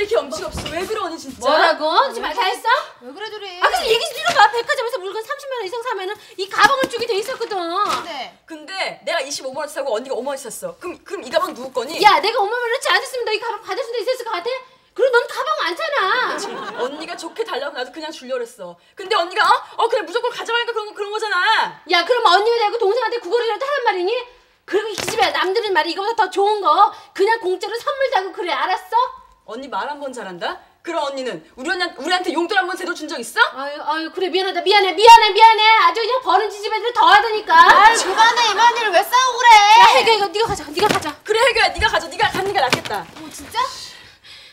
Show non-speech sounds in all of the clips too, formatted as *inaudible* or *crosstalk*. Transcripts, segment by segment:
이렇게 염치가 없어? 왜 그래 언니 진짜? 뭐라고? 지금 다 했어? 왜 그래 둘이? 아 그래서 얘기 좀 들어봐. 백화점에서 물건 30만 원 이상 사면은 이 가방을 주게 돼 있었거든. 네. 근데 내가 25만 원치 사고 언니가 5만 원치 샀어. 그럼 그럼 이 가방 누구 거니? 야 내가 5만 원어치 안너이 가방 받을 수도 있었을 것 같아? 그리고 넌 가방 많잖아. 언니가 좋게 달라고 나도 그냥 주려 그랬어. 근데 언니가 어? 어 그래 무조건 가져가니까 그런 거 그런 거잖아. 야 그럼 언니가 내고 동생한테 구걸이라도 하란 말이니? 그리고 이 집에 남들은 말이 이거보다 더 좋은 거 그냥 공짜로 선물 자고 그래 알았어? 언니 말 한 번 잘한다. 그럼 언니는 우리 언니 우리한테 용돈 한 번 제대로 준 적 있어? 아유 아유 그래 미안하다 미안해 미안해 미안해 아주 그냥 버는 지집 애들 더 하다니까. 아이 그만해 이만희를 왜 싸우고 그래? 야 해결 이거 네가 가져 네가 가져. 그래 해결야 네가 가져. 네가 갖는 게 낫겠다. 어 진짜?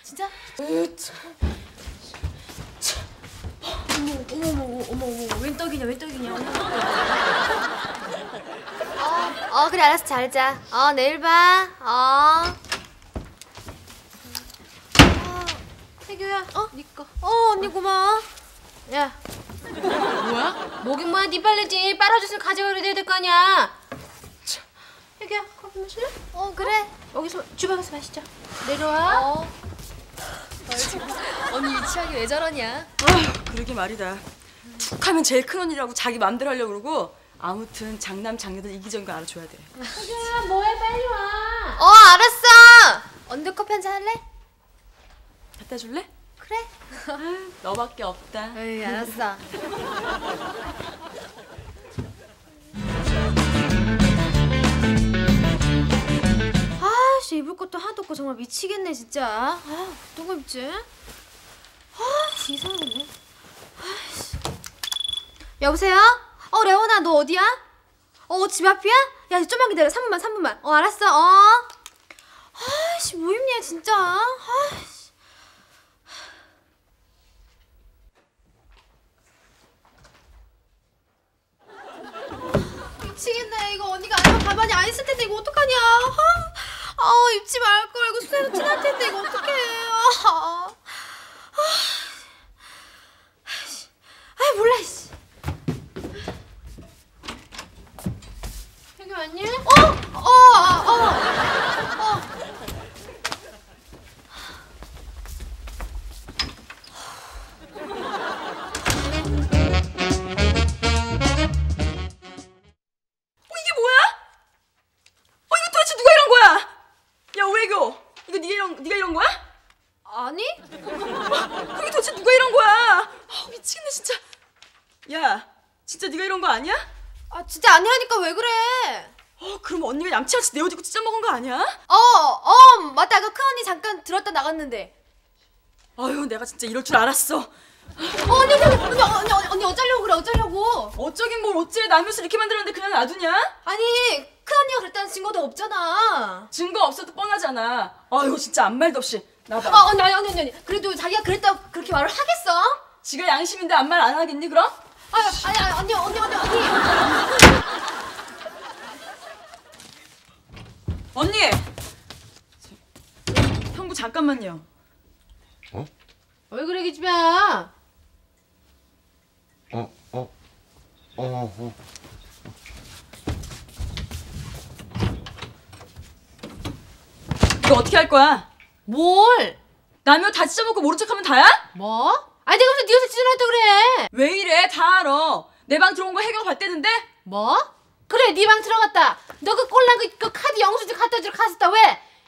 진짜? 어머 어머 어머 어머 어머 웬 떡이냐 웬 떡이냐 *laughs* 어, 어 그래 알았어 잘자 어 내일 봐어 태규야 어? 니꺼 어 언니 고마워 야 뭐야? 뭐긴 뭐야 네 빨래지 빨아줬으면 가져오려 돼야 될 거 아니야. 참, 혜규야 커피 마실래? 어 그래 여기서 주방에서 마시자. 내려와. 어 *laughs* 언니 유치하게 왜 저러냐 아휴 그러게 말이다. 툭하면 제일 큰 언니라고 자기 맘대로 하려고 그러고 아무튼 장남 장녀들 이기적인 거 알아줘야 돼. 혜규야 뭐해 빨리 와. 어 알았어 언니 커피 한잔 할래? 갖다 줄래? 그래 *laughs* 너밖에 없다. 에이 알았어 *laughs* 아, 씨 입을 것도 하나도 없고 정말 미치겠네 진짜. 아, 어떤 거 입지? 아, 씨, 이상하네. 아, 씨. 여보세요? 어, 레오나 너 어디야? 어, 집 앞이야? 야, 좀만 기다려. 3분만, 3분만. 어, 알았어. 어. 아, 씨, 뭐 입냐 진짜. 아, 씨. 미치겠네. 이거 언니가 알면 가만히 안 있을 텐데 이거 어떡하냐. 아, 아 입지 말걸. 이거 수세로 티날 텐데 이거 어떡해. 아, 아, 씨. 아 몰라, 씨. 혜규 왔니? 어, 어, 아, 어, 네가 이런 거야? 아니? 어, 이게 도대체 누가 이런 거야? 아, 미치겠네 진짜. 야 진짜 네가 이런 거 아니야? 아 진짜 아니라니까 왜 그래? 어 그럼 언니가 양치같이 내 옷 입고 찢어 먹은 거 아니야? 어, 어, 맞다. 아까 큰 언니 잠깐 들었다 나갔는데. 아유 내가 진짜 이럴 줄 알았어. 어, 언니, 언니, 언니, 언니, 언니, 언니 어쩌려고 그래? 어쩌려고? 어쩌긴 뭘 어째 남의 옷을 이렇게 만들었는데 그냥 놔두냐? 아니, 큰 언니가 그랬다는 증거도 없잖아. 증거 없어도 뻔하잖아. 아유 진짜 아무 말도 없이 나봐. 어, 언니, 아니, 언니, 언니. 그래도 자기가 그랬다고 그렇게 말을 하겠어? 지가 양심인데 아무 말 안 하겠니 그럼? 아, 아니, 아니, 언니, 언니, 언니, 언니. 언니! 형부 잠깐만요. 왜 그래 기집애야? 어, 어, 어, 어. 이거 어떻게 할 거야? 뭘? 옷다 찢어먹고 모른 척하면 다야? 뭐? 아니 내가 무슨 네 옷을 찢어놨다 그래? 왜 이래 다 알아. 내 방 들어온 거 해결 봤대는데? 뭐? 그래 네 방 들어갔다. 너 그 꼴랑 그, 그 카드 영수증 갖다 주러 갔었다 왜?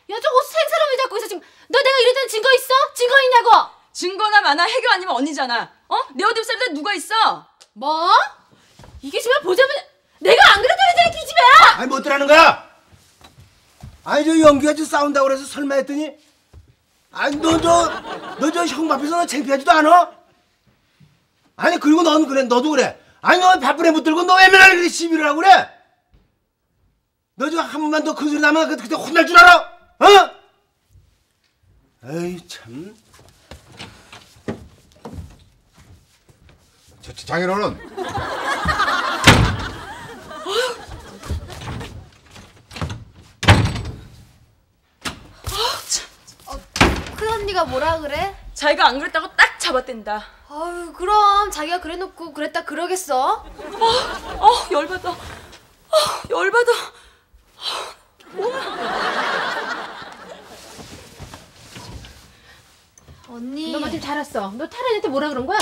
야저옷 생사람을 잡고 있어 지금. 너 내가 이랬다는 증거 있어? 증거 있냐고? 증거나 많아 해결 아니면 언니잖아. 어? 내옷 입을 사람 누가 있어? 뭐? 이게 정말 보자면 내가 안 그랬다 그랬잖아 기집애야. 아니 뭐 어쩌라는 거야? 아니 저 연기가 저 싸운다고 그래서 설마 했더니 아니 너저너저 형 앞에서 너 창피하지도 않아? 아니 그리고 넌 그래 너도 그래 아니 너 바쁘네 붙들고 너 왜 맨날 그렇게 시비를 하고 그래? 너 저 한 번만 더 큰 소리 나면 그- 그때 혼날 줄 알아? 어? 에이 참 자, 자, 장인어른. 언니가 뭐라 그래? 자기가 안 그랬다고 딱 잡아댄다. 아유 그럼 자기가 그래놓고 그랬다 그러겠어? 아, 어 열받아. 어, 열받아. 언니. 너 마침 잘 왔어. 너 타란한테 뭐라 그런 거야?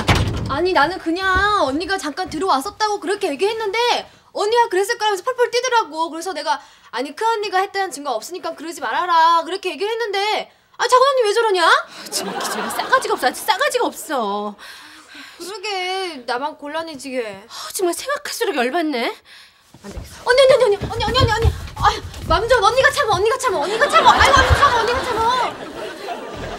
아니 나는 그냥 언니가 잠깐 들어왔었다고 그렇게 얘기했는데 언니가 그랬을 거라면서 펄펄 뛰더라고. 그래서 내가 아니 큰 언니가 했다는 증거 없으니까 그러지 말아라 그렇게 얘기했는데 아 작은 언니 왜 저러냐? 정말 기절이 싸가지가 없어. 아주 싸가지가 없어. 그러게 나만 곤란해지게. 아, 정말 생각할수록 열받네. 안 되겠어. 언니 언니 언니 언니 언니 언니 언니. 아, 맘좀 언니가 참아 언니가 참아 언니가 참아. 아유 언니 참아 언니가 참아.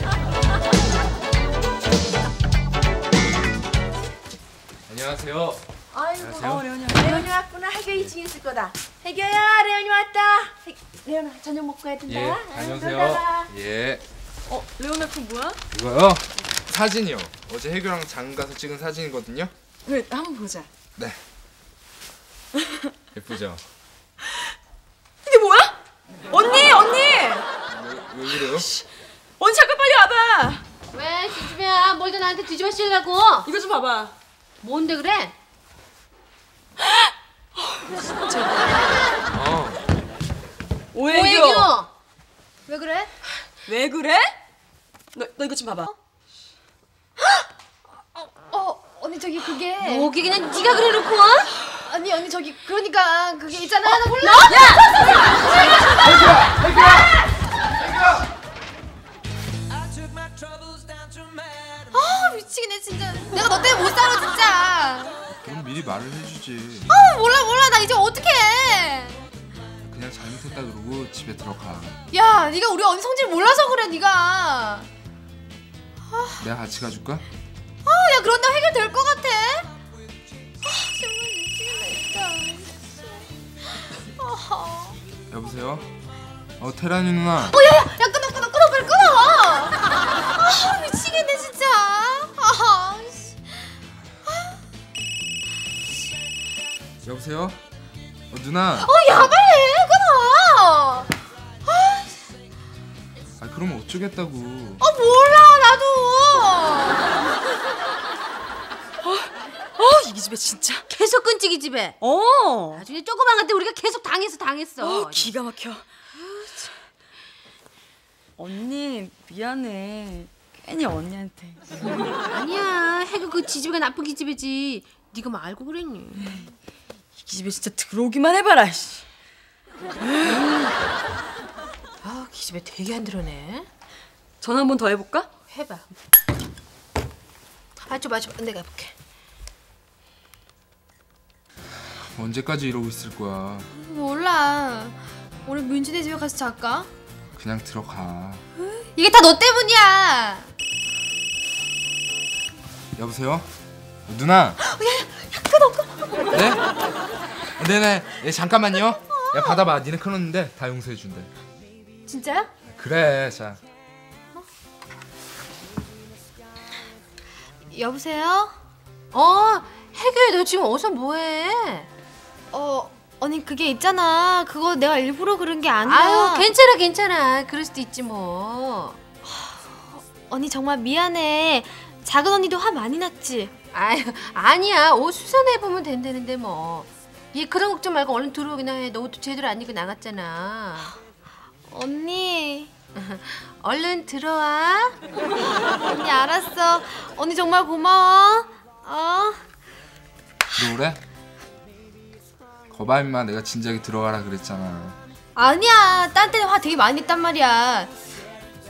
안녕하세요. 아이고 안녕하세요. 어, 레오니 왔구나. 해교 2층에 있을 거다. 해교야 레오니 왔다. 해... 레오나 저녁 먹고 가야 된다. 예, 아, 다녀오세요. 예. 어, 레오나 그 뭐야? 이거요? 사진이요. 어제 해교랑 장 가서 찍은 사진이거든요. 그래, 한번 보자. 네. *laughs* 예쁘죠? 이게 뭐야? 언니, 언니! 왜, 왜 그래요? 언니 잠깐 빨리 와봐. 왜, 지주야, 뭘또 나한테 뒤집어 씌려고 이거 좀 봐봐. 뭔데 그래? 진짜. 어. 오애교. 오애교. 왜 그래? 왜 그래? 너, 너 이거 좀 봐봐. 어, 어, 언니 저기 그게. 여기 그냥 네가 그래놓고 와? 아니 언니 저기 그러니까 그게 있잖아. 어, 몰라. 야! 애교야, 애교야, 아 미치겠네 진짜. 내가 너 때문에 못 살아 진짜. 그럼 미리 말을 해주지. 아 몰라 몰라 나 이제 어떡해. 그냥 잘못했다 그러고 집에 들어가. 야, 네가 우리 언니 성질 몰라서 그래, 네가. 아. 내가 같이 가줄까? 아, 야 그런다 해결될 것 같아. 아, 정말 미치겠다. 아. 여보세요? 어 테란이 누나. 어, 야, 야, 야 끊어, 끊어, 끊어, 빨리 끊어. 아, 미치겠네 진짜. 아, 씨. 아. 여보세요? 어 누나. 어, 야발. 그러면 어쩌겠다고. 아 몰라 나도. 어, 어, 이 집에 진짜 계속 끈질기 집에. 어. 나중에 조그만 한때 우리가 계속 당해서 당했어. 어, 기가 막혀. 언니 미안해. 괜히 언니한테. 아니야. 해가 그 지집애가 나쁜 기집애지. 네가 뭐 알고 그랬니? 이 기집애 진짜 들어오기만 해봐라. 이 집에 되게 안 들어네. 전화 한 번 더 해볼까? 해봐. 아주 마주 내가 해볼게. 언제까지 이러고 있을 거야? 몰라. 우리 민준이 집에 가서 잘까? 그냥 들어가. 이게 다 너 때문이야. 여보세요? 누나. 어, 야, 야, 끊어, 끊어. 네? 아, 네네. 예, 잠깐만요. 야 받아봐. 니네 큰 언니인데 다 용서해 준대. 진짜야? 그래, 자. 어? 여보세요? 어, 혜규야, 너 지금 어서 뭐해? 어, 언니 그게 있잖아. 그거 내가 일부러 그런 게 아니야. 아유, 괜찮아, 괜찮아. 그럴 수도 있지 뭐. 언니 정말 미안해. 작은 언니도 화 많이 났지? 아유, 아니야. 옷 수선해 보면 된다는데 뭐. 얘 그런 걱정 말고 얼른 들어오기나 해. 너 옷도 제대로 안 입고 나갔잖아. 언니. *laughs* 얼른 들어와. 언니 알았어. 언니 정말 고마워. 어? 누구래? 거밤이만 내가 진작에 들어가라 그랬잖아. 아니야. 딴 때는 화 되게 많이 냈단 말이야.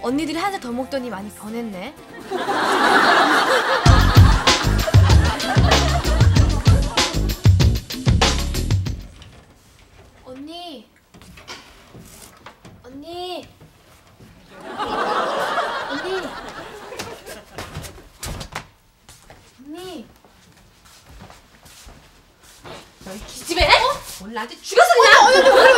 언니들이 한 잔 더 먹더니 많이 변했네. *laughs* 나한테 죽여서 그냥.